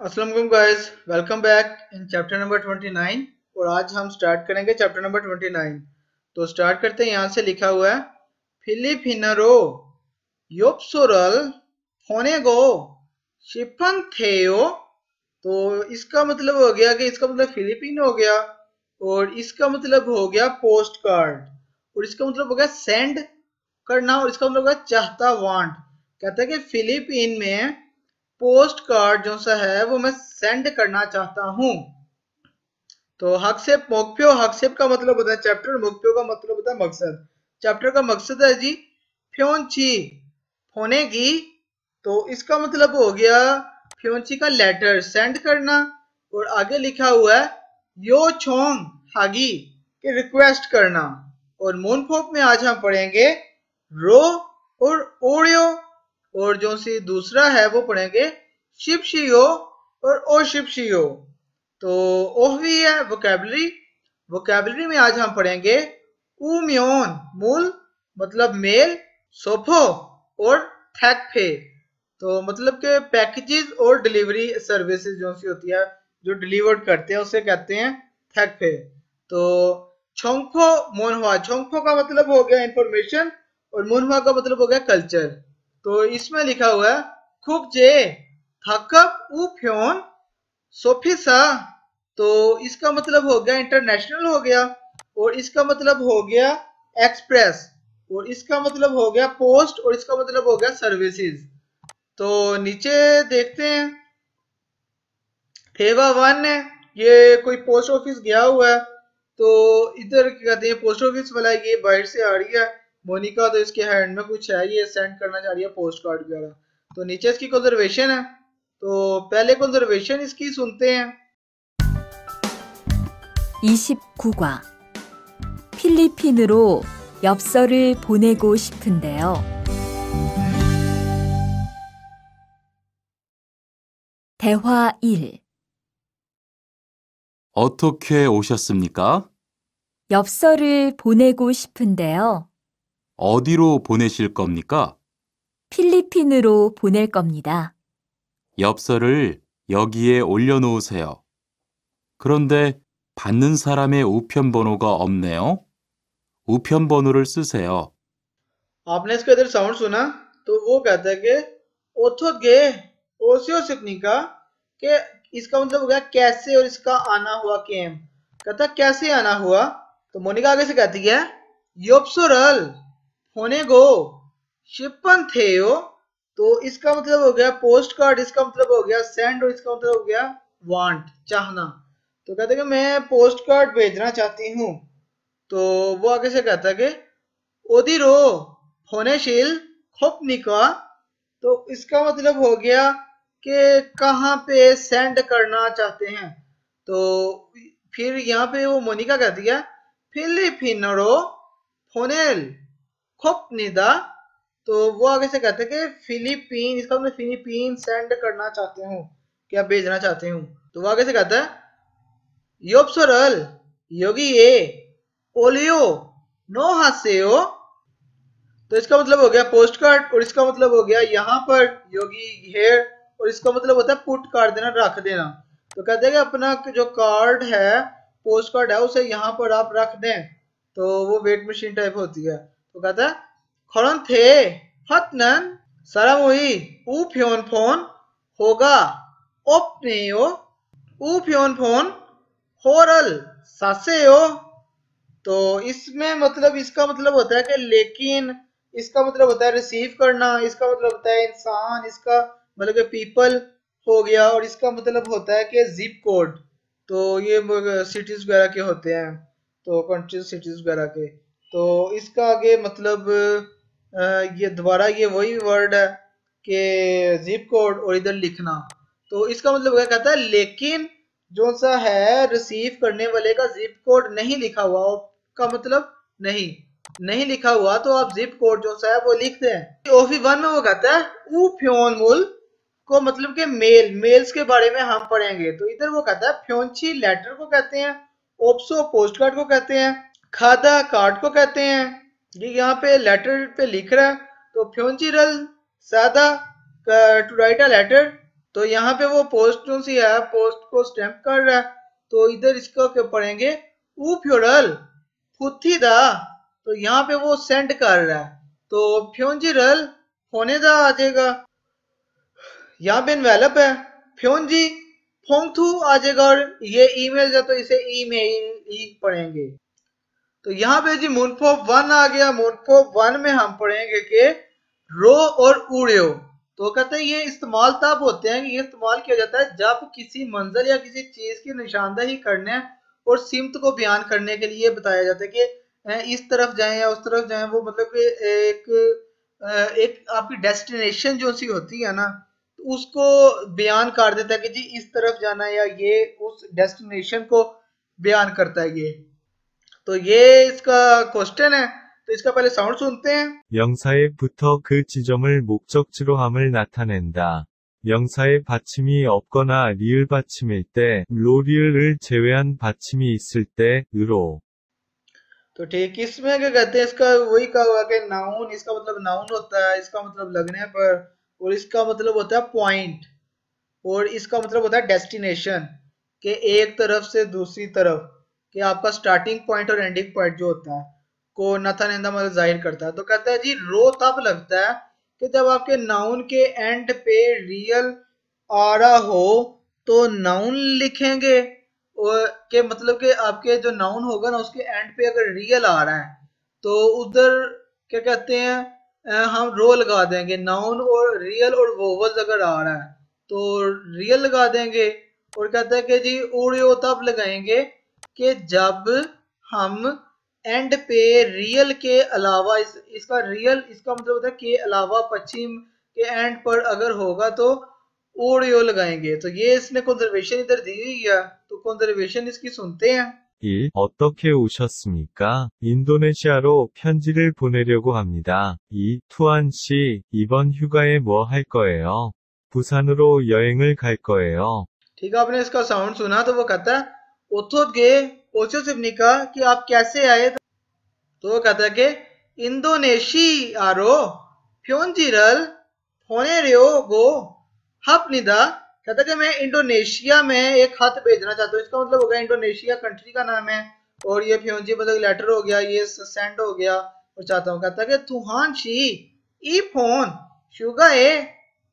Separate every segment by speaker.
Speaker 1: Aslam guys welcome back in chapter number 29 और आज हम स्टार्ट करेंगे चैप्टर नंबर 29 तो स्टार्ट करते हैं, यहाँ से लिखा हुआ है, फिलिपिनरो योप्सोरल फोनेगो शिफन थेयो तो इसका मतलब हो गया कि इसका मतलब फिलिपिन हो गया और इसका मतलब हो गया पोस्ट कार्ड और इसका मतलब हो गया सेंड करना और इसका मतलब हो गया चाहता वांट कहता है कि फिलिपीन में पोस्ट कार्ड जो सा है, वो मैं सेंड करना चाहता हूँ। तो हकसेप, मोकप्यो, हकसेप का मतलब होता है चैप्टर मोकप्यो का मतलब होता है मकसद। चैप्टर का मकसद है जी फ्योनची फोनेगी। तो इसका मतलब हो गया फ्योनची का लेटर सेंड करना। और आगे लिखा हुआ है, यो छोंग, हागी, के रिक्वेस्ट करना। और मोनफोक में आज हम पढ़ेंगे, रो और ओडियो। और जो सी दूसरा है वो पढ़ेंगे शिपशियो और ओ शिपशियो तो ओह भी है वोकेबलरी वोकेबलरी में आज हम पढ़ेंगे उम्योन मूल मतलब मेल, सोफो और थैकफे तो मतलब के पैकेजेस और डिलीवरी सर्विसेज़ जो सी होती है, जो डिलीवर्ड करते हैं, उसे कहते हैं थैकफे तो छोंखो मोनवा छोंखो का मतलब हो गया इंफॉर्मेशन और मोनवा का मतलब हो गया कल्चर तो इसमें लिखा हुआ है खुक जे थकप उफ्योन सोफिसा तो इसका मतलब हो गया इंटरनेशनल हो गया, और इसका मतलब हो गया एक्सप्रेस, और इसका मतलब हो गया पोस्ट, और इसका मतलब हो गया सर्विसेज़। तो नीचे देखते हैं। ठेवा वन है, ये कोई पोस्ट ऑफ़िस गया हुआ है तो इधर क्या कहते हैं, पोस्ट ऑफ़िस वाला ये बाहर से आ रही है। मोनिका तो इसके हैंड में कुछ है ये सेंड करना चाह रही है पोस्ट कार्ड वगैरह तो नीचे इसकी कंजर्वेशन है तो पहले कंजर्वेशन इसकी सुनते हैं
Speaker 2: 29과 필리핀으로 엽서를 보내고 싶은데요. 대화 1.
Speaker 3: 어떻게 오셨습니까?
Speaker 2: 엽서를 보내고 싶은데요.
Speaker 3: 어디로 보내실 겁니까?
Speaker 2: 필리핀으로 보낼 겁니다.
Speaker 3: 엽서를 여기에 올려놓으세요. 그런데 받는 사람의 우편 번호가 없네요. 우편 번호를 쓰세요.
Speaker 1: आपने इसका इधर साउंड सुना तो वो कहता है कि ओथो गे ओसियो सिपनिका के इसका मतलब हो गया कैसे और इसका आना हुआ केम कहता कैसे आना हुआ तो मोनिका आगे से कहती है योप्सोरल होने गो। शिपन थेयो तो इसका मतलब हो गया पोस्ट कार्ड इसका मतलब हो गया सेंड और इसका मतलब हो गया वांट चाहना। तो कहते कि मैं पोस्ट कार्ड भेजना चाहती हूँ। तो वो आगे से कहता कि ओदिरो होनेशील खोपनिका तो इसका मतलब हो गया कि कहाँ पे सेंड करना चाहते हैं। तो फिर यहाँ पे वो मोनिका कहती है, फिलिपिनरो फोनेल खोपनिदा तो वो आगे से कहते हैं कि फिलीपीन इसका मतलब फिलीपीन सेंड करना चाहते हूँ क्या भेजना चाहते हूँ। तो वो आगे से कहता है योप्सोरल योगी ए, ओलियो, नो हासेओ तो इसका मतलब हो गया पोस्ट कार्ड और इसका मतलब हो गया यहाँ पर योगी हेयर और इसका मतलब होता है पुट कार्ड देना, रख देना। तो कहते हैं कि अपना जो कार्ड है पोस्ट कार्ड है, उसे यहाँ पर आप रख दें। तो वो वेट मशीन टाइप होती है। तो कहता खड़न थे हतनन सरामुई ऊ फ्योन फ़ोन होगा ओपनेयो ऊ फ्योन फ़ोन होरल सासेयो तो इसमें मतलब इसका मतलब होता है कि लेकिन, इसका मतलब होता है रिसीव करना, इसका मतलब होता है इंसान, इसका मतलब कि पीपल हो गया, और इसका मतलब होता है कि जिप कोड तो ये सिटीज़ वगैरह के होते हैं तो कंट्रीज़ सिटीज़ वगैरह के. तो इसका आगे मतलब ये दोबारा ये वही वर्ड है कि जिप कोड और इधर लिखना। तो इसका मतलब क्या कहता है? लेकिन जो सा है रिसीव करने वाले का जिप कोड नहीं लिखा हुआ का मतलब नहीं। नहीं लिखा हुआ तो आप जिप कोड जो सा है, वो लिख दें। ओफी वन में वो कहता है ऊ फ्योन मूल को मतलब के मेल। मेल्स के बारे में हम पढ़ेंगे। तो इधर वो कहता है फ्योनची लेटर को कहते हैं ओप्सो पोस्ट कार्ड को कहते हैं खादा कार्ड को कहते हैं। ये यहाँ पे लेटर पे लिख रहा है तो फ्योनचिरल सादा टू राइट अ लेटर तो यहाँ पे वो पोस्ट जो सी है पोस्ट को स्टैम्प कर रहा है तो इधर इसको क्या पढ़ेंगे? ऊ फ्योरल फुथीदा तो यहाँ पे वो सेंड कर रहा है तो फ्योंजिरल होने दा आ जाएगा। यहाँ पे इन्वेलप है फ्योंजी फोंगथू आ जाएगा, और ये ईमेल है तो इसे ईमेल ही पढ़ेंगे। तो यहाँ पे जी मुनफो वन आ गया। मुनफो वन में हम पढ़ेंगे कि रो और उड़ियो तो कहते हैं ये इस्तेमाल तब होते हैं, ये इस्तेमाल किया जाता है जब किसी मंजिल या किसी चीज़ की निशानदही करने और सिमत को बयान करने के लिए बताया जाता है कि इस तरफ़ जाए या उस तरफ़ जाए, वो मतलब कि एक एक आपकी डेस्टिनेशन जो सी होती है ना तो उसको बयान कर देता है कि जी इस तरफ़ जाना है या ये उस डेस्टिनेशन को बयान करता है ये। तो ये इसका क्वेश्चन है तो इसका पहले साउंड सुनते हैं
Speaker 4: 영사에 부터 그 지점을 목적지로 함을 나타낸다. 영사에 받침이 없거나 리을 받침일 때, 로리을을 제외한 받침이 있을 때, 으로.
Speaker 1: तो ठीक इसमें क्या कहते हैं इसका वही कहा हुआ कि नाउन इसका मतलब नाउन होता है इसका मतलब लगने पर और इसका मतलब होता है पॉइंट और इसका मतलब होता है डेस्टिनेशन के एक तरफ से दूसरी तरफ कि आपका स्टार्टिंग पॉइंट और एंडिंग पॉइंट जो होता है, को नथानिंदा मतलब ज़ाहिर करता है। तो कहता है, जी, रो तब लगता है कि जब आपके नाउन के एंड पे रियल आ रहा हो तो नाउन लिखेंगे। के मतलब कि आपके जो नाउन होगा ना, उसके एंड पे अगर रियल आ रहा है तो उधर क्या कहते हैं हम रो लगा देंगे। नाउन और रियल और वोवल्स अगर आ रहा है तो रियल लगा देंगे। और कहते हैं कि जी ओडियो तब लगाएँगे कि जब हम एंड पे रियल के अलावा इस, इसका रियल इसका मतलब होता है के अलावा पश्चिम के एंड पर अगर होगा तो ओडियो लगाएंगे तो ये इसने कंजर्वेशन इधर दी हुई है तो कंजर्वेशन इसकी सुनते हैं
Speaker 4: 1. 어떻게 오셨습니까? 인도네시아로 편지를 보내려고 합니다. 2. 투안 씨, 이번 휴가에 뭐 할 거예요? 부산으로 여행을 갈 거예요.
Speaker 1: ठीक है आपने इसका साउंड सुना तो वो कहता है उथोत गे ओचो सिवनिका कि आप कैसे आए तो कहता है कि इंडोनेशी आरो, फ्योंजिरल, फोने रियो गो हपनिदा कहता है कि मैं इंडोनेशिया में एक खत भेजना चाहता हूँ, इसका मतलब हो गया इंडोनेशिया कंट्री का नाम है, और ये फ्योंजी मतलब लेटर हो गया, ये सेंड हो गया, और चाहता हूँ। कहता है कि तुहान शी ई फ़ोन शुगा ए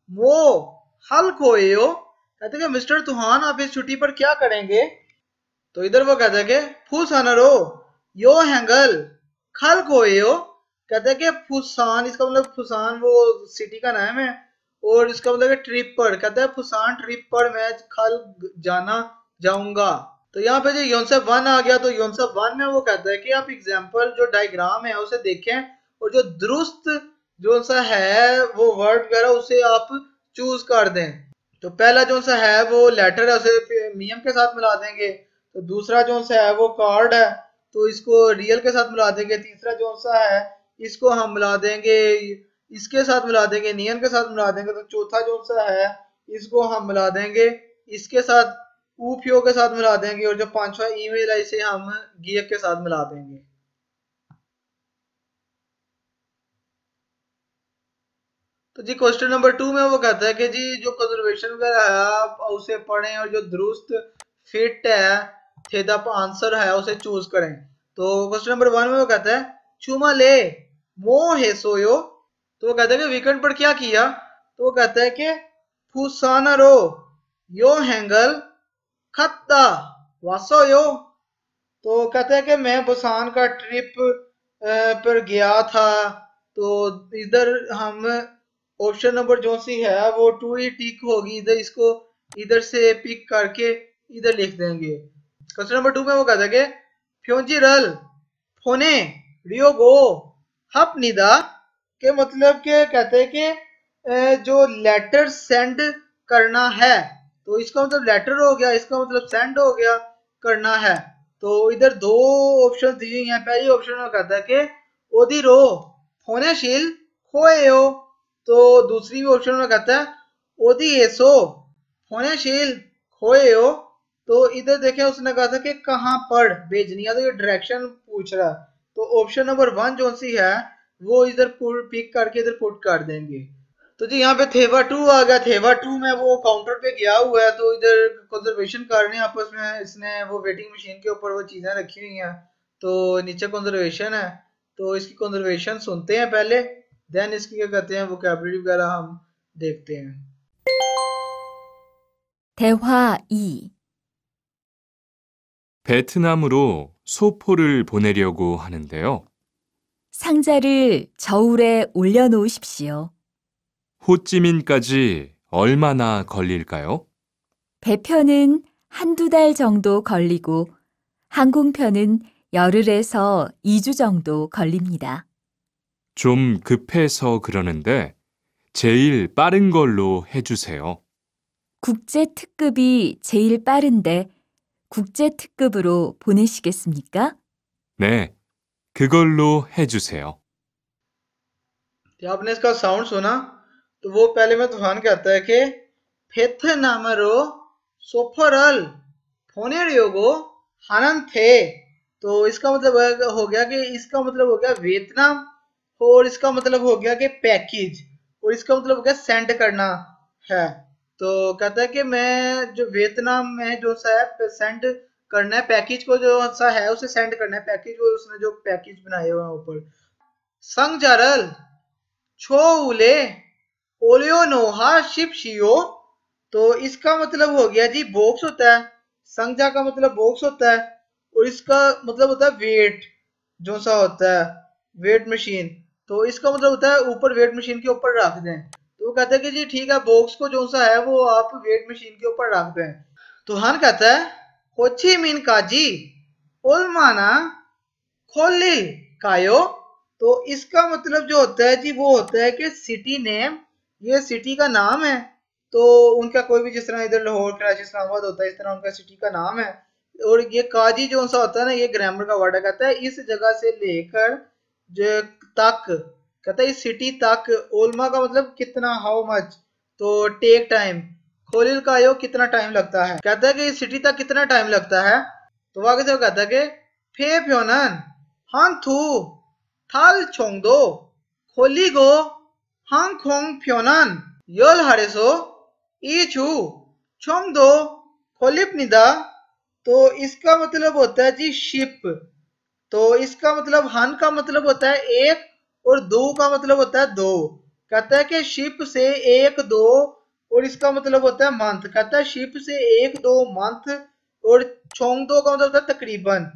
Speaker 1: वो हल खोयो कहते कि मिस्टर तुहान, आप इस छुट्टी पर क्या करेंगे? तो इधर वो कहता है कि फूसानरो यो हैंगल, खल खोयो कहते हैं कि फुसान इसका मतलब फुसान वो सिटी का नाम है, और इसका मतलब ट्रिप पर। कहता है फुसान ट्रिप पर मैं खल जाना जाऊँगा। तो यहाँ पे जो योनसेफ वन आ गया तो योनसेफ वन में वो कहता है कि, आप एग्ज़ाम्पल जो डायग्राम है, उसे देखें, और जो दुरुस्त जो सा है, वो वर्ड वगैरह, उसे आप चूज़ कर दें। तो पहला जो सा है, वो लेटर है, उसे मियम के साथ मिला देंगे। तो दूसरा जो सा है वो कार्ड है तो इसको रियल के साथ मिला देंगे। तीसरा जो सा है, इसको हम मिला देंगे, इसके साथ मिला देंगे नियन के साथ मिला देंगे। तो चौथा जो सा है, इसको हम मिला देंगे। इसके साथ ऊपियो के साथ मिला देंगे और जो पांचवा ईमेल है, इसे हम गियक के साथ मिला देंगे। तो जी क्वेश्चन नंबर टू में वो कहता है कि जी, जो कंजर्वेशन वगैरह है, आप उसे पढ़ें और जो दुरुस्त फिट है थेदा आंसर है, उसे चूज़ करें। तो क्वेश्चन नंबर वन में वो कहता है, चुमा ले मो हे सोयो तो वो कहता है कि वीकेंड पर क्या किया? तो वो कहता है कि फुसानरो यो हैंगल खत्ता, वासो यो। तो कहता है कि मैं बुसान का ट्रिप पर गया था। तो इधर हम ऑप्शन नंबर जो सी है, वो टू ही टिक होगी। इधर इसको, इधर से पिक करके इधर लिख देंगे। क्वेश्चन नंबर टू में वो कहता है कि, फ्योंजिरल, फोने रियो गो हप निदा, के मतलब के कहते हैं कि जो लेटर सेंड करना है। तो इसका मतलब लेटर हो गया, इसका मतलब सेंड हो गया, करना है। तो इधर दो ऑप्शन दी हुई हैं पहली ऑप्शन में कहता है कि, ओदी रो, फोनेशील, खोए हो। तो दूसरी ऑप्शन में कहता है, ओदी एसो, फोनेशील, खोए हो। तो इधर देखें, उसने कहा था कि कहाँ पर भेजनी है। तो ये डायरेक्शन पूछ रहा। तो ऑप्शन नंबर वन जो सी है, वो इधर पिक करके इधर पुट कर देंगे। तो जी, यहाँ पे थेवा टू आ गया। थेवा टू में वो काउंटर पे गया हुआ है तो इधर कंजर्वेशन कर रहे हैं आपस में इसने वो वेटिंग मशीन के ऊपर वो चीज़ें रखी हुई हैं। तो नीचे कंजर्वेशन है। तो इसकी कंजर्वेशन सुनते हैं पहले देन इसकी क्या कहते हैं वो वगैरह हम देखते हैं।
Speaker 2: 대화 2
Speaker 5: 베트남으로 소포를 보내려고 하는데요.
Speaker 2: 상자를 저울에 올려놓으십시오.
Speaker 5: 호찌민까지 얼마나 걸릴까요?
Speaker 2: 배편은 한두 달 정도 걸리고 항공편은 열흘에서 2주 정도 걸립니다.
Speaker 5: 좀 급해서 그러는데 제일 빠른 걸로 해주세요.
Speaker 2: 국제 특급이 제일 빠른데 국제 특급으로 보내시겠습니까?
Speaker 5: 네, 그걸로 해주세요.
Speaker 1: आपने इसका साउंड सुना तो वो पहले में तूफान कहता है कि फेथ नामरो सोफरल फोनेरियोगो हनन थे तो इसका मतलब हो गया कि इसका मतलब हो गया वियतनाम और इसका मतलब हो गया कि पैकेज और इसका मतलब हो गया सेंड करना है तो कहता है कि मैं जो वियतनाम में जो सा है सेंड करना है पैकेज को जो सा है, उसे सेंड करना है। पैकेज वो उसने जो पैकेज बनाए हुए ऊपर। संग जारल, छो उले, ओलियो नोहा, शिप शियो। तो इसका मतलब हो गया जी बॉक्स होता है। संगजा का मतलब बॉक्स होता है। और इसका मतलब होता है वेट जो सा होता है वेट मशीन तो इसका मतलब होता है ऊपर वेट मशीन के ऊपर रख दें। तो वो कहता है कि जी ठीक है बॉक्स को जो सा है वो आप वेट मशीन के ऊपर रख दें। तो हान कहता है कोची मीन काजी ओलमाना खोलिल कायो। तो इसका मतलब जो होता है जी, वो होता है कि सिटी नेम ये सिटी का नाम है। तो उनका कोई भी जिस तरह इधर लाहौर कराची इस्लामाबाद होता है, इस तरह उनका सिटी का नाम है। और ये काजी जो सा होता है ना, ये ग्रामर का वर्ड कहता है, इस जगह से लेकर जो तक कहता है सिटी तक ओलमा का मतलब कितना हाउ मच तो टेक टाइम खोलिल का योग कितना टाइम लगता है? कहता है कि सिटी तक कितना टाइम लगता है? तो आगे से वो कहता है कि, फे फ्योनन हान थू, थाल छोंग दो, खोली गो, हांग खोंग फ्योनन यल हारेसो ई छू, छोंग दो खोलिप निदा। तो इसका मतलब होता है जी शिप तो इसका मतलब हन का मतलब होता है एक और दो का मतलब होता है दो। कहता है कि शिप से एक दो, और इसका मतलब होता है मंथ। कहता है शिप से एक दो मंथ, और छोंग दो का मतलब होता है तकरीबन,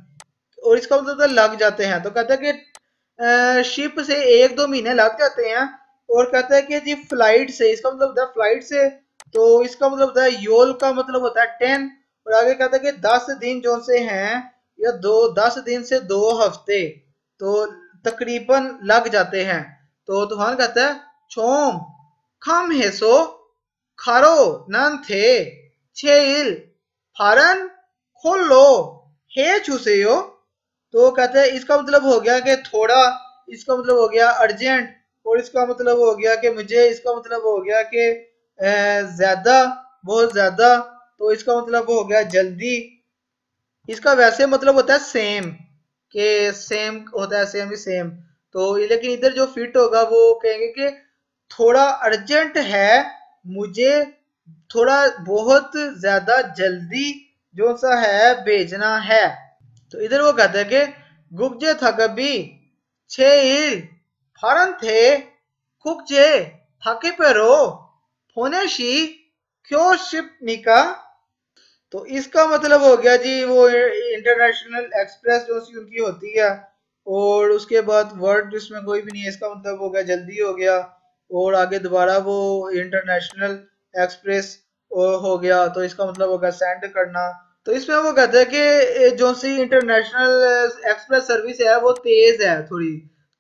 Speaker 1: और इसका मतलब होता है लग जाते हैं। तो कहता है कि शिप से एक दो महीने लग जाते हैं, और कहता है कि जी फ़्लाइट से, इसका मतलब होता है फ़्लाइट से तो इसका मतलब होता है योल का मतलब होता है टेन, और आगे कहता है कि दस दिन जो से हैं, या दो, दस दिन से दो हफ़्ते। तो तकरीबन लग जाते हैं। तो तूफ़ान कहता है, छोम, खम हेसो खारो, नन थे, छेल, फारन, खोल लो हे। छुसेयो तो कहते हैं, इसका मतलब हो गया कि थोड़ा, इसका मतलब हो गया अर्जेंट, और इसका मतलब हो गया कि मुझे, इसका मतलब हो गया कि ज़्यादा, बहुत ज़्यादा तो इसका मतलब हो गया जल्दी। इसका वैसे मतलब होता है सेम कि सेम होता है सेम ही सेम तो लेकिन इधर जो फिट होगा, वो कहेंगे कि थोड़ा अर्जेंट है, मुझे थोड़ा बहुत ज़्यादा जल्दी जो सा है, भेजना है. तो इधर वो कहते हैं कि गुगजे था कभी छे फरन थे, कुकजे थके पेरो फोनेशी क्यों शिप निका? तो इसका मतलब हो गया जी, वो इंटरनेशनल एक्सप्रेस जो सी उनकी होती है, और उसके बाद वर्ड जिसमें कोई भी नहीं है, इसका मतलब हो गया जल्दी हो गया, और आगे दोबारा वो इंटरनेशनल एक्सप्रेस हो गया तो इसका मतलब हो गया सेंड करना। तो इसमें वो कहते हैं कि जो सी इंटरनेशनल एक्सप्रेस सर्विस है, वो तेज है थोड़ी।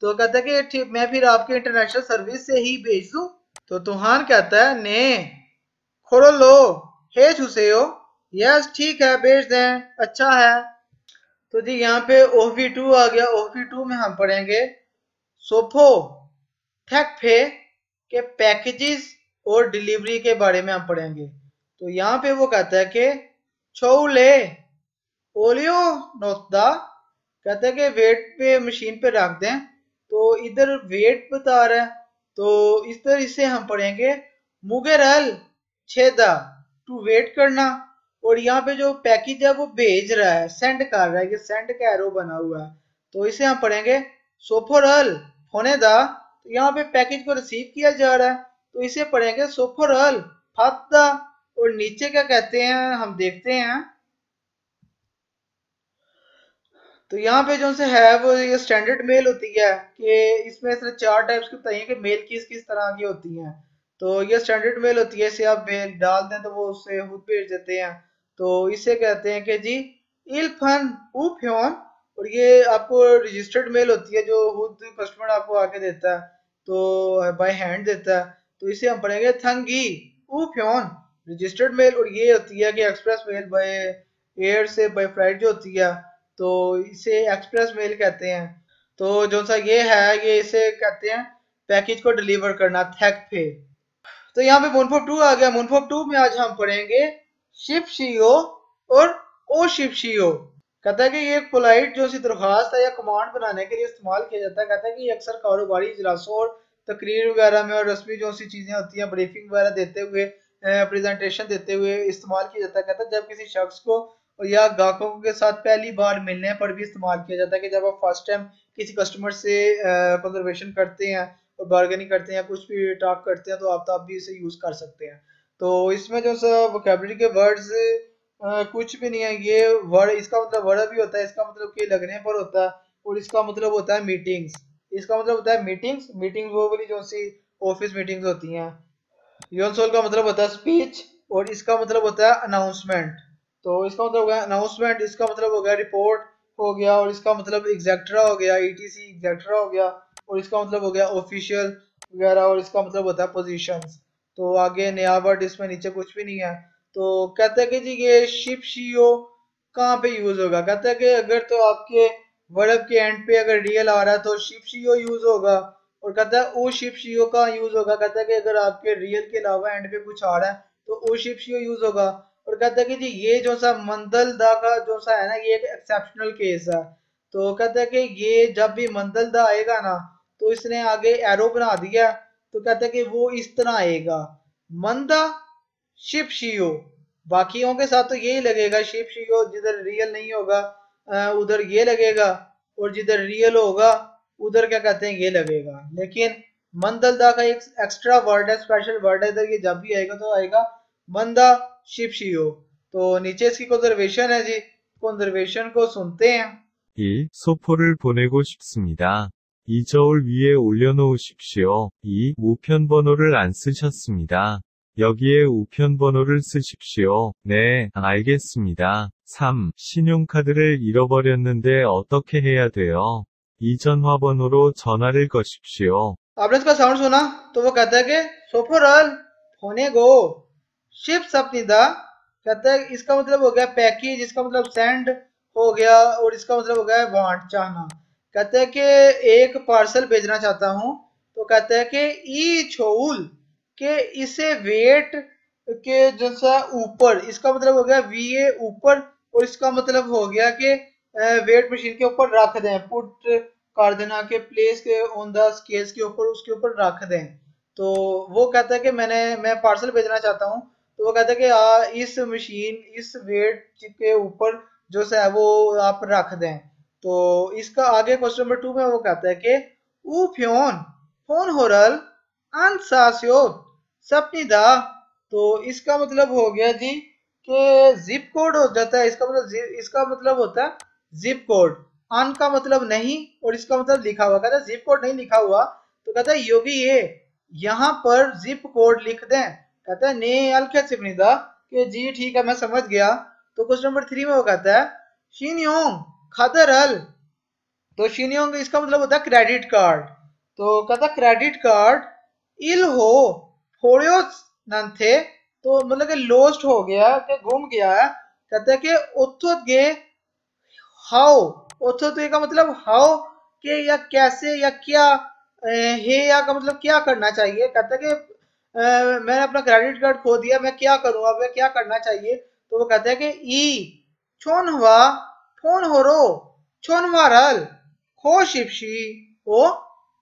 Speaker 1: तो कहता है कि मैं फिर आपके इंटरनेशनल सर्विस से ही भेज दू। तो तुहान कहता है ने खोलो लो, हे छुसे हो यस ठीक है, भेज दें। अच्छा है। तो जी, यहाँ पे ओफी टू आ गया। ओफी टू में हम पढ़ेंगे, सोफो फे के पैकेजेस और डिलीवरी के बारे में हम पढ़ेंगे। तो यहाँ पे वो कहता है कि, छोले, ओलियो नोस्दा कहता है कि वेट पे, मशीन पे रख दें। तो इधर वेट बता रहा है। तो इस तरह से हम पढ़ेंगे मुगेरल छेदा। टू वेट करना। और यहाँ पे जो पैकेज है, वो भेज रहा है सेंड कर रहा है ये सेंड का एरो बना हुआ है। तो इसे हम पढ़ेंगे। सोफोरल होने दा तो यहाँ पे पैकेज को रिसीव किया जा रहा है। तो इसे पढ़ेंगे। सोफोरल फादा और नीचे क्या कहते हैं, हम देखते हैं। तो यहाँ पे जो से है, वो ये स्टैंडर्ड मेल होती है कि इसमें सिर्फ़ चार टाइप्स की बताइए कि मेल किस किस तरह की होती हैं। तो ये स्टैंडर्ड मेल होती है, इसे आप मेल डाल दें तो वो उससे खुद भेज देते हैं। तो इसे कहते हैं कि जी, इल्फन उफ्योन और ये आपको रजिस्टर्ड मेल होती है जो खुद कस्टमर आपको आके देता है तो बाय हैंड देता है। तो इसे हम पढ़ेंगे थंगी उफ्योन रजिस्टर्ड मेल और ये होती है कि एक्सप्रेस मेल बाय एयर से बाय फ़्लाइट जो होती है तो इसे एक्सप्रेस मेल कहते हैं। तो जो सा ये है, ये इसे कहते हैं पैकेज को डिलीवर करना थैक पे तो यहाँ पे मुनफोप टू आ गया। मुनफोप टू में आज हम पढ़ेंगे शिप शीओ और ओ शिप शीओ कहता है कि ये पोलाइट जो सी दरखास्त है या कमांड बनाने के लिए इस्तेमाल किया जाता है। कहता है कि ये अक्सर कारोबारी इजलासों और तकरीर वगैरह में और रस्मी जो सी चीज़ें होती हैं ब्रीफिंग वगैरह देते हुए प्रेजेंटेशन देते हुए इस्तेमाल किया जाता है। कहता है जब किसी शख्स को या ग्राहकों के साथ पहली बार मिलने पर भी इस्तेमाल किया जाता है कि जब आप फ़र्स्ट टाइम किसी कस्टमर से कंजर्वेशन करते हैं और बार्गेनिंग करते हैं कुछ भी टॉक करते हैं तो आप तो आप भी इसे यूज़ कर सकते हैं। तो इसमें जो सा वोकेबलरी के वर्ड्स कुछ भी नहीं है ये वर्ड इसका मतलब वर्ड भी होता है इसका मतलब कि लगने पर होता है और इसका मतलब होता है मीटिंग्स इसका मतलब होता है मीटिंग्स मीटिंग वो वाली जो सी ऑफ़िस मीटिंग्स होती हैं योनसोल का मतलब होता है स्पीच और इसका मतलब होता है अनाउंसमेंट तो इसका मतलब हो गया अनाउंसमेंट इसका मतलब हो गया रिपोर्ट हो गया और इसका मतलब एग्जैक्ट्रा हो गया ईटीसी एग्जैक्ट्रा हो गया और इसका मतलब हो गया ऑफिशियल वगैरह और इसका मतलब होता है पोजीशंस तो आगे नया वर्ड इसमें नीचे कुछ भी नहीं है। तो कहते हैं कि जी ये शिप शीओ कहाँ पे यूज़ होगा? कहते हैं कि अगर तो आपके वर्ब के एंड पे अगर रियल आ रहा है तो शिप शीओ यूज़ होगा। और कहता है ओ शिप शीओ का यूज़ होगा? कहता है कि अगर आपके रियल के अलावा एंड पे कुछ आ रहा है तो ओ शिप शीओ यूज़ होगा। और कहता है कि जी ये जो सा मंदल दा का जो सा है ना, ये एक एक्सेप्शनल केस है। तो कहता है कि ये जब भी मंदल दा आएगा ना तो इसने आगे एरो बना दिया। तो कहता है कि वो इस तरह आएगा मंदा शिप शियो बाकियों के साथ तो यही लगेगा शिप शियो जिधर रियल नहीं होगा उधर ये लगेगा और जिधर रियल होगा उधर क्या कहते हैं ये लगेगा लेकिन मंदलदा का एक एक्स्ट्रा वर्ड है स्पेशल वर्ड है इधर ये जब भी आएगा तो आएगा मंदा शिप शियो तो नीचे इसकी कंजर्वेशन है जी कंजर्वेशन को सुनते हैं
Speaker 4: 1. 소포를 보내고 싶습니다. 이 저울 위에 올려놓으십시오. 2. 우편 번호를 안 쓰셨습니다. 여기에 우편 번호를 쓰십시오. 네, 알겠습니다. 3. 신용카드를 잃어버렸는데 어떻게 해야 돼요? 이 전화번호로 전화를 거십시오.
Speaker 1: आपने इसका साउंड सुना तो वो कहता है कि सोफरल होने गो शिप्स अपनी दा कहता है इसका मतलब हो गया पैकेज इसका मतलब सेंड हो गया और इसका मतलब हो गया वांट चाहना कहते हैं कि एक पार्सल भेजना चाहता हूँ तो कहते है कि ई छोल के इसे वेट के जैसा ऊपर इसका मतलब हो गया वी ए ऊपर और इसका मतलब हो गया कि वेट मशीन के ऊपर रख दें पुट कर देना के प्लेस के ऑन द स्केल्स के ऊपर उसके ऊपर रख दें। तो वो कहता है कि मैंने मैं पार्सल भेजना चाहता हूँ तो वो कहता है कि आ, इस मशीन इस वेट के ऊपर जो है वो आप रख दें। तो इसका आगे क्वेश्चन नंबर टू में वो कहता है कि ऊ फ्योन, फ़ोन होरल सपनी दा तो इसका मतलब हो गया जी कि जिप कोड हो जाता है। इसका मतलब इसका मतलब होता है जिप कोड अन का मतलब नहीं और इसका मतलब लिखा हुआ। कहता है जिप कोड नहीं लिखा हुआ। तो कहता है, योगी ये, यहाँ पर जिप कोड लिख दें। कहता है ने अलखे सिपनीदा? कि, जी, ठीक है, मैं समझ गया। तो क्वेश्चन नंबर थ्री में वो कहता है, शीनियोंग खादर अल तो होंगे, इसका मतलब होता है क्रेडिट कार्ड तो कहता क्रेडिट कार्ड इल हो फोड़ियोस नन थे तो मतलब कि लोस्ट हो गया, कि घूम गया है। कहते कि उथुत गे, हाउ? उथुत का मतलब हाउ, के या कैसे, या क्या हे, या का मतलब क्या करना चाहिए? कहते कि मैंने अपना क्रेडिट कार्ड खो दिया, मैं क्या करूँ? अब क्या करना चाहिए? तो वो कहते हैं कि ई छोन हुआ फ़ोन हो शिपशी ओ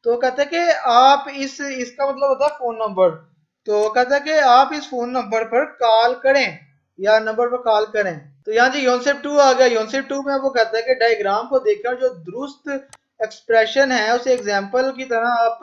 Speaker 1: तो कहते कि आप इस, इसका मतलब होता है फ़ोन नंबर। तो कहता है कि आप इस फ़ोन नंबर पर कॉल करें, या नंबर पर कॉल करें। तो यहाँ जी योनसेप टू आ गया। योनसेप टू में वो कहता है कि डायग्राम को देखकर जो दुरुस्त एक्सप्रेशन है, उसे एग्ज़ाम्पल की तरह आप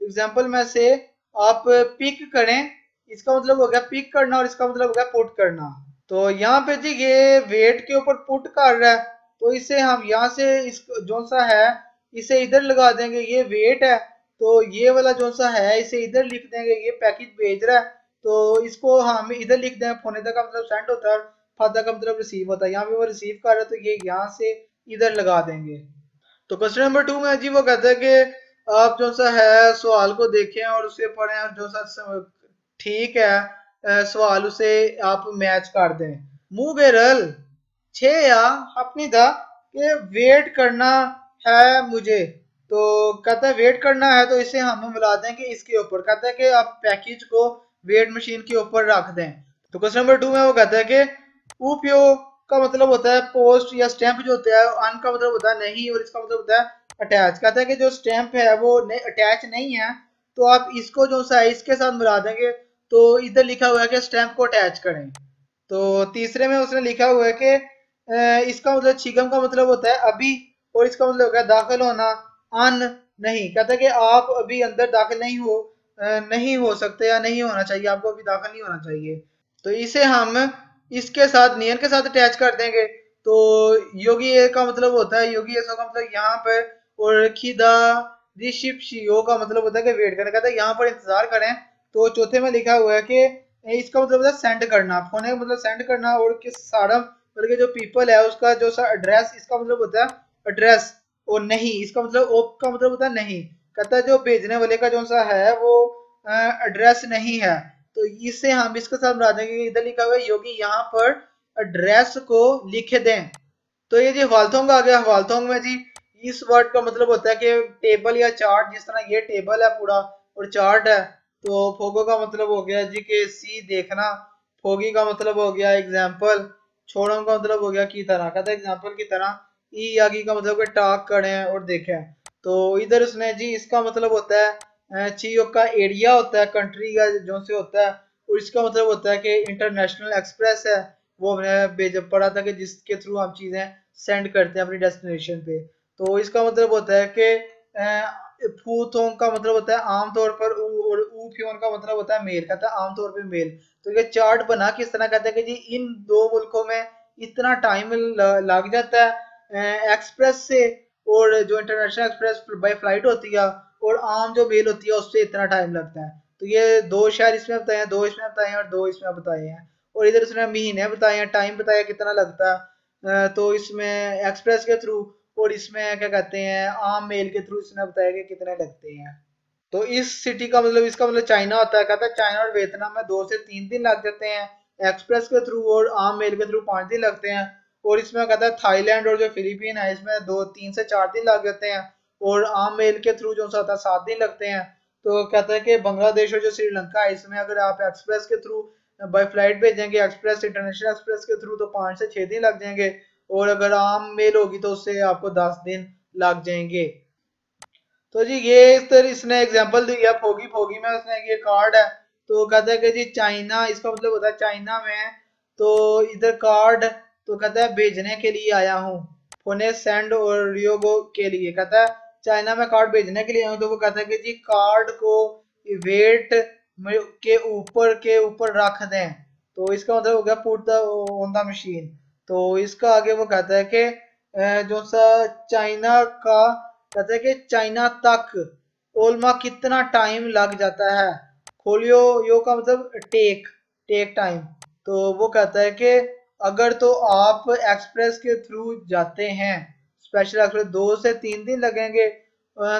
Speaker 1: एग्ज़ाम्पल में से आप पिक करें। इसका मतलब हो गया पिक करना, और इसका मतलब हो गया पुट करना। तो यहाँ पे जी ये वेट के ऊपर पुट कर रहा है। तो इसे हम यहाँ से इस जो सा है, इसे इधर लगा देंगे, ये वेट है तो ये वाला जो सा है, इसे इधर लिख देंगे, ये पैकेज भेज रहा है तो इसको हम इधर लिख देंगे फोने का मतलब सेंड होता है फादा का मतलब रिसीव होता है। यहाँ पे वो रिसीव कर रहा है तो ये यहाँ से इधर लगा देंगे। तो क्वेश्चन नंबर टू में जी वो कहते हैं कि आप जो सा है, सवाल को देखें और उसे पढ़ें और जो सा ठीक है सवाल उसे आप मैच कर दें। मुँह बेरल। छे या अपनी था कि वेट करना है मुझे। तो कहता है वेट करना है तो इसे हम मिला देंगे इसके ऊपर। कहता है कि आप पैकेज को वेट मशीन के ऊपर रख दें। तो क्वेश्चन नंबर टू में वो कहता है कि उपयोग का मतलब होता है पोस्ट या स्टैंप जो होता है, अन का मतलब होता है नहीं और इसका मतलब होता है अटैच कहता है कि जो स्टैंप है वो अटैच नहीं है तो आप इसको जो सा इसके साथ मिला देंगे तो इधर लिखा हुआ है कि स्टैंप को अटैच करें। तो तीसरे में उसने लिखा हुआ है कि इसका मतलब छिगम का मतलब होता है अभी, और इसका मतलब होगा दाखिल होना, अन नहीं। कहता है कि आप अभी अंदर दाखिल नहीं हो नहीं हो सकते या नहीं होना चाहिए, आपको अभी दाखिल नहीं होना चाहिए। तो इसे हम इसके साथ नियन के साथ अटैच कर देंगे। तो योगी ए का मतलब होता है, योगी ए का मतलब यहाँ पर और खिदा ऋषिप शियो का मतलब होता है कि वेट करना। कहता है यहाँ पर इंतज़ार करें। तो चौथे में लिखा हुआ है कि इसका मतलब होता है सेंड करना। फ़ोन का मतलब सेंड करना और किस साड़म बल्कि जो पीपल है, उसका जो सा एड्रेस इसका मतलब होता है एड्रेस और नहीं। इसका मतलब ओप का मतलब होता है नहीं। कहता जो भेजने वाले का जो सा है, वो एड्रेस नहीं है। तो इससे हम इसके साथ बना देंगे इधर लिखा हुआ योगी, यहाँ पर एड्रेस को लिख दें। तो ये जी हवालथोंग आ गया। हवालथोंग में जी इस वर्ड का मतलब होता है कि टेबल या चार्ट जिस तरह ये टेबल है पूरा, और चार्ट है तो फोगो का मतलब हो गया जी के सी देखना। फोगी का मतलब हो गया एग्ज़ाम्पल छोड़ों का मतलब हो गया की तरह कहता है एग्ज़ाम्पल की तरह, ई आगे का मतलब टाक करें और देखें। तो इधर उसने, जी, इसका मतलब होता है चीयो का एरिया होता है कंट्री का जो से होता है, और इसका मतलब होता है कि इंटरनेशनल एक्सप्रेस है। वो हमने भेज पढ़ा था कि जिसके थ्रू हम चीज़ें सेंड करते हैं अपनी डेस्टिनेशन पे। तो इसका मतलब होता है कि फूथों का मतलब होता है आमतौर पर और ऊफ्योन का मतलब होता है मेल, कहता है आमतौर पर मेल। तो ये चार्ट बना किस तरह कहते हैं कि जी इन दो मुल्कों में इतना टाइम लग जाता है एक्सप्रेस से और जो इंटरनेशनल एक्सप्रेस बाई फ़्लाइट होती है और आम जो मेल होती है उससे इतना टाइम लगता है। तो ये दो शहर इसमें बताए हैं, दो इसमें बताए हैं और दो इसमें बताए हैं। और इधर उसने महीने बताए हैं टाइम बताया कितना लगता है तो इसमें एक्सप्रेस के थ्रू और इसमें क्या कहते हैं, आम मेल के थ्रू इसने बताया कि कितने लगते हैं। तो इस सिटी का मतलब इसका मतलब चाइना होता है। कहता है चाइना और वियतनाम में दो से तीन दिन लग जाते हैं। एक्सप्रेस के थ्रू और आम मेल के थ्रू पाँच दिन लगते हैं। और इसमें कहता है थाईलैंड और जो फिलीपीन है, इसमें दो, तीन से चार दिन लग जाते हैं। और आम मेल के थ्रू जो होता है, सात दिन लगते हैं। तो कहता है कि बांग्लादेश और जो श्रीलंका है, इसमें अगर आप एक्सप्रेस के थ्रू बाई फ़्लाइट भेजेंगे एक्सप्रेस इंटरनेशनल एक्सप्रेस के थ्रू तो पाँच से छः दिन लग जाएँगे। और अगर आम मेल होगी तो उससे आपको दस दिन लग जाएँगे। तो जी, ये इस तरह इसने एग्जांपल दिया फोगी फोगी में उसने ये कार्ड है। तो कहता है कि जी, चाइना, इसका मतलब होता है चाइना में तो इधर कार्ड तो कहता है भेजने के लिए आया हूँ। फोने सेंड और रियोगो के लिए। कहता है, चाइना में कार्ड भेजने के लिए आया हूँ। तो वो कहता है कि जी कार्ड को वेट के ऊपर के ऊपर रख दें। तो इसका मतलब हो गया put the on the machine तो इसका आगे वो कहता है कि जो सा चाइना का, कहते हैं कि चाइना तक ओलमा कितना टाइम लग जाता है? खोलियो, यो का मतलब टेक टेक टाइम तो वो कहता है कि अगर तो आप एक्सप्रेस के थ्रू जाते हैं स्पेशल एक्सप्रेस दो से तीन दिन लगेंगे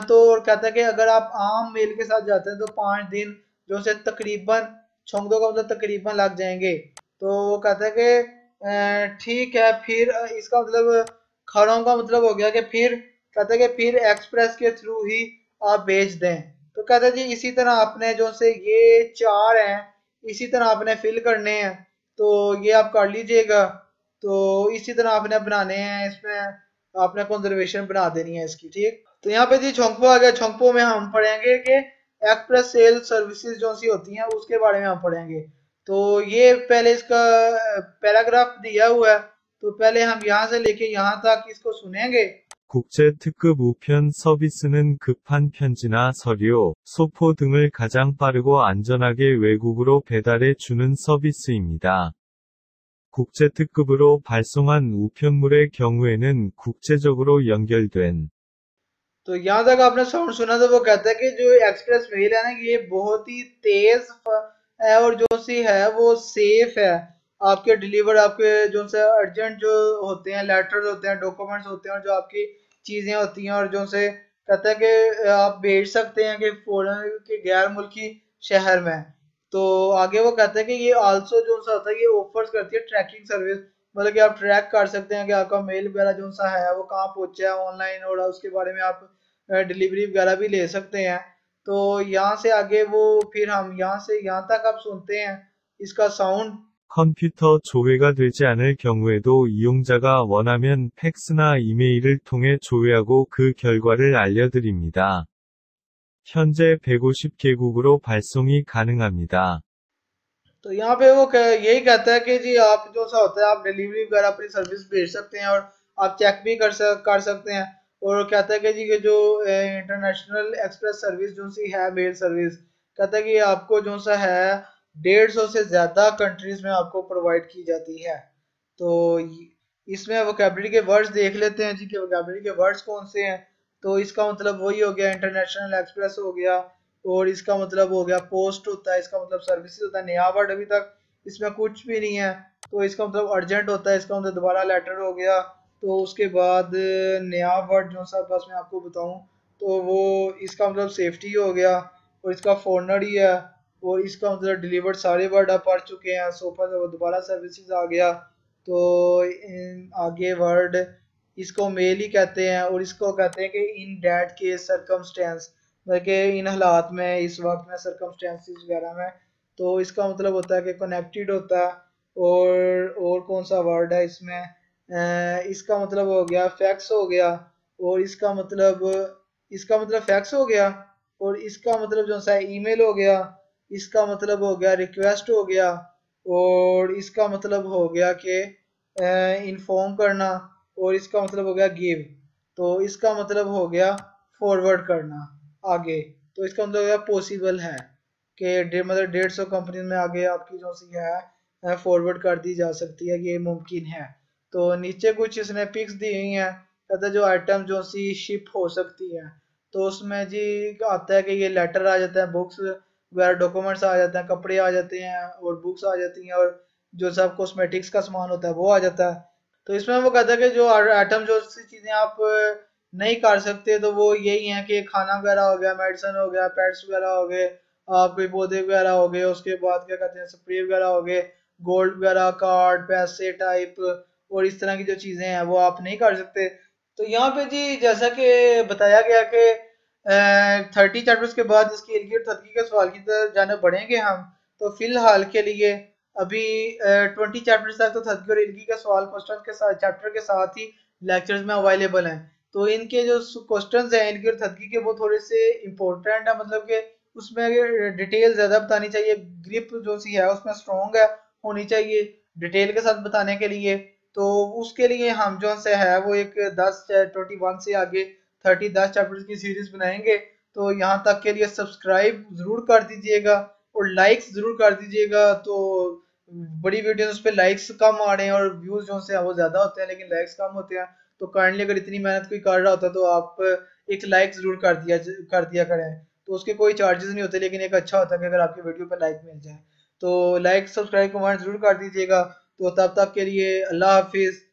Speaker 1: तो और कहता है कि अगर आप आम मेल के साथ जाते हैं तो पाँच दिन, जो से तकरीबन, छोंगदो का मतलब तकरीबन लग जाएँगे। तो वो कहता है कि ठीक है, फिर इसका मतलब खड़ों का मतलब हो गया कि फिर, कहते हैं कि फिर एक्सप्रेस के थ्रू ही आप भेज दें। तो कहते हैं जी, इसी तरह आपने जो से ये चार हैं, इसी तरह आपने फिल करने हैं तो ये आप कर लीजिएगा। तो इसी तरह आपने बनाने हैं, इसमें आपने कंजर्वेशन बना देनी है इसकी, ठीक? तो यहाँ पे जी छोंकपो आ गया। छोंकपो में हम पढ़ेंगे कि एक्सप्रेस सेल सर्विसेज़ जो सी होती हैं, उसके बारे में हम पढ़ेंगे। तो ये पहले इसका पैराग्राफ दिया हुआ है तो पहले हम यहाँ से लेके यहाँ तक इसको सुनेंगे
Speaker 4: 국제 특급 우편 서비스는 급한 편지나 서류, 소포 등을 가장 빠르고 안전하게 외국으로 배달해 주는 서비스입니다. 국제 특급으로 발송한 우편물의 경우에는 국제적으로 연결된
Speaker 1: तो यहाँ तक आपने साउंड सुना तो वो कहता है कि जो एक्सप्रेस मेल है ना ये बहुत ही तेज है और जो सी है वो सेफ़ है। आपके डिलीवर आपके जो से अर्जेंट जो होते हैं लेटर्स होते हैं डॉक्यूमेंट्स होते हैं और जो आपकी चीज़ें होती हैं और जो से कहता है कि आप भेज सकते हैं कि फॉरन के गैर मुल्की शहर में। तो आगे वो कहते हैं कि ये आल्सो जो सा होता है, ये ऑफर्स करती है ट्रैकिंग सर्विस मतलब कि आप ट्रैक कर सकते हैं कि आपका मेल वगैरह जो सा है, वो कहाँ पहुँचा है ऑनलाइन और उसके बारे में आप डिलीवरी वगैरह भी ले सकते हैं। तो यहाँ से आगे वो फिर हम यहाँ से यहाँ तक आप सुनते हैं इसका साउंड
Speaker 4: 컴퓨터 조회가 되지 않을 경우에도 이용자가 원하면 팩스나 이메일을 통해 조회하고 그 결과를 알려드립니다. 현재 150개국으로 발송이 가능합니다.
Speaker 1: तो यहाँ पे वो कह, यही कहता है कि जी आप जो सा होता है आप डिलीवरी वगैरह अपनी सर्विस भेज सकते हैं और आप चेक भी कर सक कर सकते हैं और कहता है कि जी जो इंटरनेशनल एक्सप्रेस सर्विस जो सी है मेल सर्विस कहता है कि आपको जो सा है, डेढ़ सौ से ज़्यादा कंट्रीज़ में आपको प्रोवाइड की जाती है। तो इसमें वोकेबलरी के वर्ड्स देख लेते हैं जी कि वोकेबलरी के वर्ड्स कौन से हैं। तो इसका मतलब वही हो गया इंटरनेशनल एक्सप्रेस हो गया, और इसका मतलब हो गया पोस्ट होता है, इसका मतलब सर्विसेज़ होता है, नया वर्ड अभी तक इसमें कुछ भी नहीं है। तो इसका मतलब अर्जेंट होता है, इसका मतलब दोबारा लेटर हो गया तो उसके बाद, नया वर्ड जो सा बस मैं आपको बताऊँ तो वो इसका मतलब सेफ्टी हो गया, और इसका फॉरनर ही है, और इसका मतलब डिलीवर्ड सारे वर्ड आप पढ़ चुके हैं सोफा से वो दोबारा सर्विसेज़ आ गया। तो आगे वर्ड इसको मेल ही कहते हैं, और इसको कहते हैं कि इन डैट के सरकमस्टेंस मतलब कि इन हालात में, इस वक्त में सरकमस्टेंसेस वगैरह में तो इसका मतलब होता है कि कनेक्टेड होता है, और और कौन सा वर्ड है इसमें? इसका मतलब हो गया फैक्स हो गया, और इसका मतलब इसका मतलब फैक्स हो गया, और इसका मतलब जो सा ईमेल हो गया, इसका मतलब हो गया रिक्वेस्ट हो गया, और इसका मतलब हो गया कि इन्फॉर्म करना, और इसका मतलब हो गया गिव तो इसका मतलब हो गया फॉरवर्ड करना, आगे. तो इसका मतलब हो गया पॉसिबल है कि मतलब डेढ़ सौ कंपनी में आगे आपकी जो सी है फॉरवर्ड कर दी जा सकती है, ये मुमकिन है. तो नीचे कुछ इसने पिक्स दी हुई हैं कहते जो आइटम जो सी शिप हो सकती है। तो उसमें जी आता है कि ये लेटर आ जाता है बुक्स वगैरह डॉक्यूमेंट्स आ जाते हैं, कपड़े आ जाते हैं, और बुक्स आ जाती हैं, और जो सब कॉस्मेटिक्स का सामान होता है, वो आ जाता है। तो इसमें वो कहता है कि जो आइटम जो सी चीज़ें आप नहीं कर सकते तो वो यही है कि खाना वगैरह हो गया मेडिसिन हो गया पेट्स वगैरह हो गए आप कोई पौधे वगैरह हो गए, उसके बाद क्या कहते हैं स्प्रे वगैरह हो गए गोल्ड वगैरह कार्ड पैसे टाइप और इस तरह की जो चीज़ें हैं, वो आप नहीं कर सकते। तो यहाँ पे जी, जैसा कि बताया गया कि थर्टी चैप्टर्स के बाद इसकी गिर्द तदकी के सवाल की तरफ़ जाने बढ़ेंगे हम तो फ़िलहाल के लिए अभी ट्वेंटी चैप्टर्स तक तो थदकी और इर्गी के सवाल क्वेश्चन के साथ चैप्टर के साथ ही लेक्चर्स में अवेलेबल हैं। तो इनके जो क्वेश्चन हैं, इनके थदकी के वो थोड़े से इम्पोर्टेंट है मतलब कि उसमें डिटेल ज़्यादा बतानी चाहिए ग्रिप जो सी है, उसमें स्ट्रॉन्ग है, होनी चाहिए डिटेल के साथ बताने के लिए। तो उसके लिए हम जो से है वो एक दस ट्वेंटी वन से आगे थर्टी दस चैप्टर की सीरीज़ बनाएँगे। तो यहाँ तक के लिए सब्सक्राइब ज़रूर कर दीजिएगा और लाइक्स ज़रूर कर दीजिएगा। तो बड़ी वीडियोस पे लाइक्स कम आ रहे हैं और व्यूज़ जो से वो ज़्यादा होते हैं, लेकिन लाइक्स कम होते हैं। तो काइंडली अगर इतनी मेहनत कोई कर रहा होता तो आप एक लाइक ज़रूर कर दिया कर दिया करें। तो उसके कोई चार्जेस नहीं होते, लेकिन एक अच्छा होता है कि अगर आपकी वीडियो पर लाइक मिल जाए। तो लाइक सब्सक्राइब कमेंट ज़रूर कर दीजिएगा। तो तब तक के लिए अल्लाह हाफिज़।